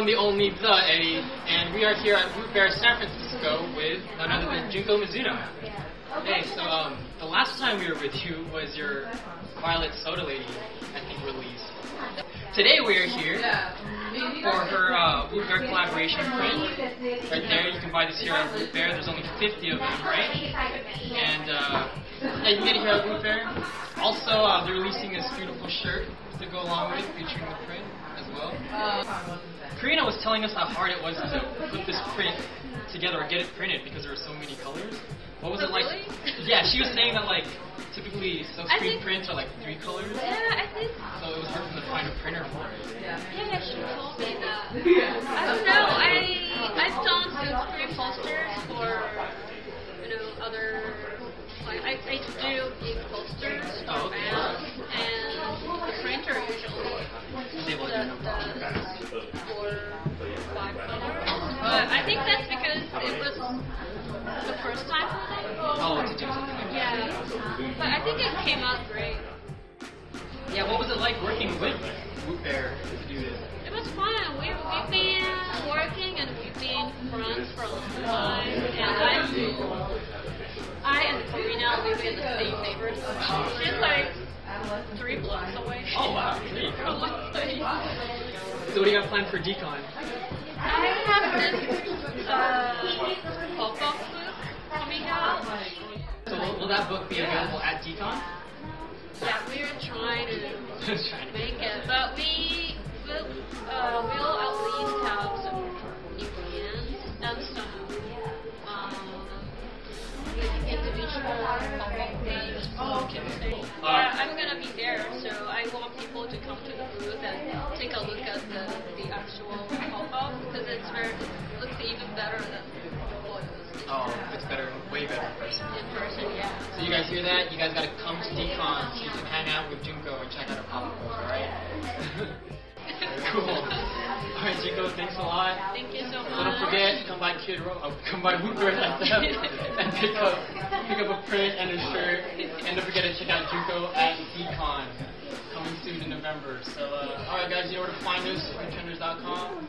the only the Eddie, and we are here at Woot Bear San Francisco with none other than Junko Mizuno. Hey, so um, the last time we were with you was your Violet Soda Lady, I think, release. Today we are here for her uh, Woot Bear collaboration print. Right there, you can buy this here at Woot Bear. There's only 50 of them, right? And uh, yeah, you can get it here at Woot Bear. Also, uh, they're releasing this beautiful shirt to go along with it, featuring the print as well. Karina was telling us how hard it was to put this print together or get it printed because there were so many colors. What was it like? Really? Yeah, she was saying that like typically silkscreen prints are like three colors, Yeah, I think. so it was hard for them to find a printer for it. Yeah, she told other like I, I do big posters for Oh, bands and the printer usually Was able to does does four five colors. But I think that's because it was the first time for me. Oh, to do something. Yeah, but I think it came out great. Yeah, what was it like working with Woot Bear to do this? Live in the same neighborhood. She's like three blocks away. Oh wow, there you From go. my place. So what do you got planned for D-Con? I have this uh, pop-up book coming out. So will, will that book be available at D-Con? Yeah, we're trying to trying to there, so I want people to come to the booth and take a look at the, the actual pop-up because it's very looks even better than photos Oh, it's better, way better in person. in person. Yeah. So you guys hear that? You guys gotta come to D-Con so you can hang out with Junko and check out her pop-up book, alright? cool. Alright, Junko, thanks a lot. Thank you so much. Don't forget, come by Kid Row, oh, come by SF and pick up, pick up a print and a shirt. And don't forget to check out Junko at D-Con, coming soon in November. So, uh, alright guys, you know where to find us, retrenders.com.